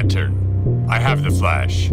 Lantern. I have the flash.